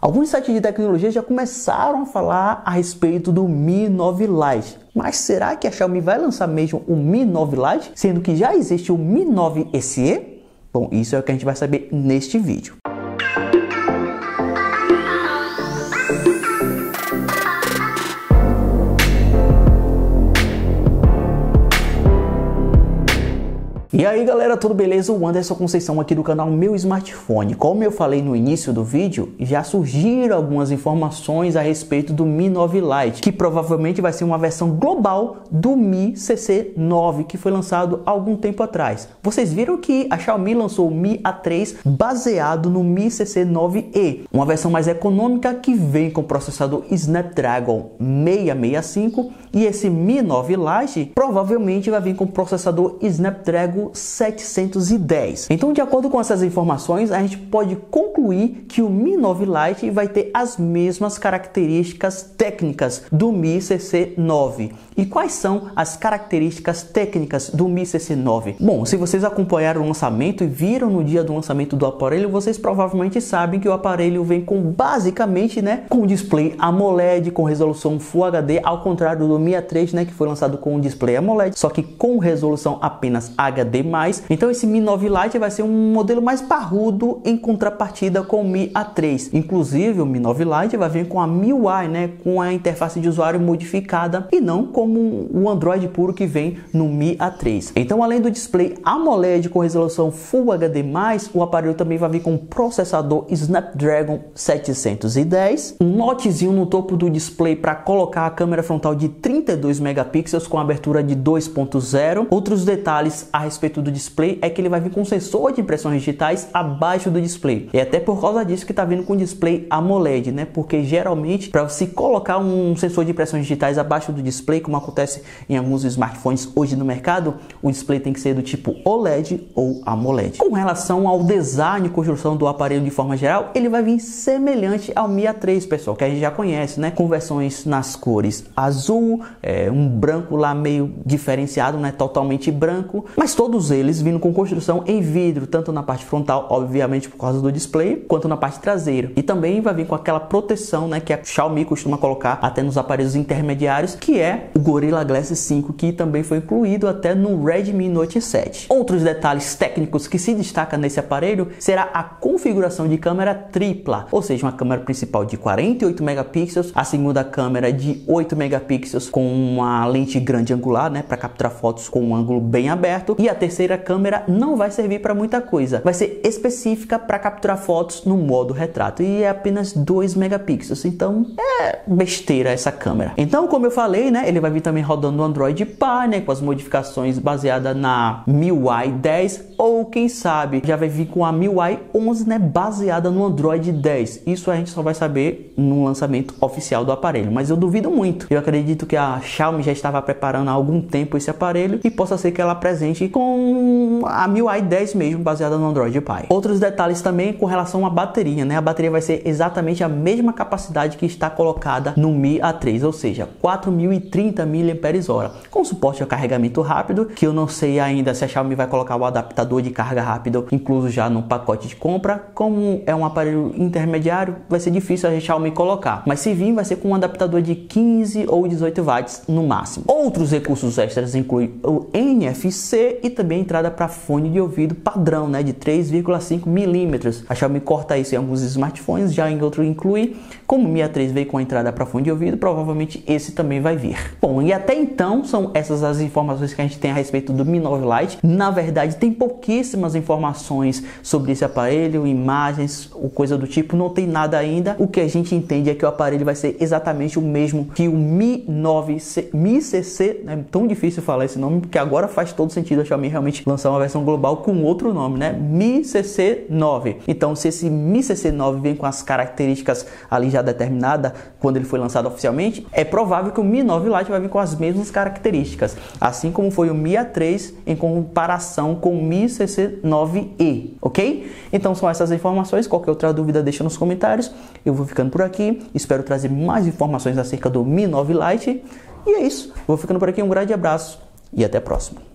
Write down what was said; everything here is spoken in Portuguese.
Alguns sites de tecnologia já começaram a falar a respeito do Mi 9 Lite. Mas será que a Xiaomi vai lançar mesmo o Mi 9 Lite, sendo que já existe o Mi 9 SE? Bom, isso é o que a gente vai saber neste vídeo. E aí galera, tudo beleza? O Anderson Conceição aqui do canal Meu Smartphone. Como eu falei no início do vídeo, já surgiram algumas informações a respeito do Mi 9 Lite, que provavelmente vai ser uma versão global do Mi CC9, que foi lançado algum tempo atrás. Vocês viram que a Xiaomi lançou o Mi A3 baseado no Mi CC9e, uma versão mais econômica que vem com processador Snapdragon 665 e esse Mi 9 Lite provavelmente vai vir com processador Snapdragon 710. Então, de acordo com essas informações, a gente pode concluir que o Mi 9 Lite vai ter as mesmas características técnicas do Mi CC9. E quais são as características técnicas do Mi CC9? Bom, se vocês acompanharam o lançamento e viram no dia do lançamento do aparelho, vocês provavelmente sabem que o aparelho vem com basicamente, né, com display AMOLED com resolução Full HD, ao contrário do Mi A3, né, que foi lançado com um display AMOLED, só que com resolução apenas HD HD+. Então esse Mi 9 Lite vai ser um modelo mais parrudo em contrapartida com o Mi A3. Inclusive o Mi 9 Lite vai vir com a MIUI, né, com a interface de usuário modificada e não como o Android puro que vem no Mi A3. Então além do display AMOLED com resolução Full HD+, o aparelho também vai vir com processador Snapdragon 710, um notezinho no topo do display para colocar a câmera frontal de 32 megapixels com abertura de 2.0. Outros detalhes a respeito do display é que ele vai vir com sensor de impressões digitais abaixo do display. E até por causa disso que está vindo com display AMOLED, né? Porque geralmente para se colocar um sensor de impressões digitais abaixo do display, como acontece em alguns smartphones hoje no mercado, o display tem que ser do tipo OLED ou AMOLED. Com relação ao design e construção do aparelho de forma geral, ele vai vir semelhante ao Mi A3, pessoal, que a gente já conhece, né? Com versões nas cores azul, é, um branco lá meio diferenciado, né? Totalmente branco, mas todos eles vindo com construção em vidro, tanto na parte frontal, obviamente por causa do display, quanto na parte traseira. E também vai vir com aquela proteção, né, que a Xiaomi costuma colocar até nos aparelhos intermediários, que é o Gorilla Glass 5, que também foi incluído até no Redmi Note 7. Outros detalhes técnicos que se destacam nesse aparelho será a configuração de câmera tripla, ou seja, uma câmera principal de 48 megapixels, a segunda câmera de 8 megapixels com uma lente grande angular, né, para capturar fotos com um ângulo bem aberto, e a terceira câmera não vai servir para muita coisa. Vai ser específica para capturar fotos no modo retrato e é apenas 2 megapixels. Então é besteira essa câmera. Então, como eu falei, né, ele vai vir também rodando no Android Pie, né, com as modificações baseadas na MIUI 10 ou quem sabe já vai vir com a MIUI 11, né, baseada no Android 10. Isso a gente só vai saber no lançamento oficial do aparelho, mas eu duvido muito. Eu acredito que a Xiaomi já estava preparando há algum tempo esse aparelho e possa ser que ela apresente com a MIUI 10 mesmo, baseada no Android Pie. Outros detalhes também com relação à bateria, né? A bateria vai ser exatamente a mesma capacidade que está colocada no Mi A3, ou seja, 4030 mAh, com suporte a carregamento rápido, que eu não sei ainda se a Xiaomi vai colocar o adaptador de carga rápido incluso já no pacote de compra. Como é um aparelho intermediário, vai ser difícil a Xiaomi colocar, mas se vir vai ser com um adaptador de 15 ou 18 watts no máximo. Outros recursos extras incluem o NFC e também entrada para fone de ouvido padrão, né, de 3,5 milímetros. A Xiaomi corta isso em alguns smartphones, já em outro inclui. Como o Mi A3 veio com a entrada para fone de ouvido, provavelmente esse também vai vir. Bom, e até então são essas as informações que a gente tem a respeito do Mi 9 Lite. Na verdade, tem pouquíssimas informações sobre esse aparelho, imagens, ou coisa do tipo, não tem nada ainda. O que a gente entende é que o aparelho vai ser exatamente o mesmo que o Mi 9 C, Mi CC, é tão difícil falar esse nome, porque agora faz todo sentido a Xiaomi realmente lançar uma versão global com outro nome, né? Mi CC9. Então, se esse Mi CC9 vem com as características ali já determinadas quando ele foi lançado oficialmente, é provável que o Mi 9 Lite vai vir com as mesmas características, assim como foi o Mi A3 em comparação com o Mi CC9e, ok? Então são essas informações. Qualquer outra dúvida deixa nos comentários. Eu vou ficando por aqui. Espero trazer mais informações acerca do Mi 9 Lite. E é isso. Vou ficando por aqui. Um grande abraço e até a próxima.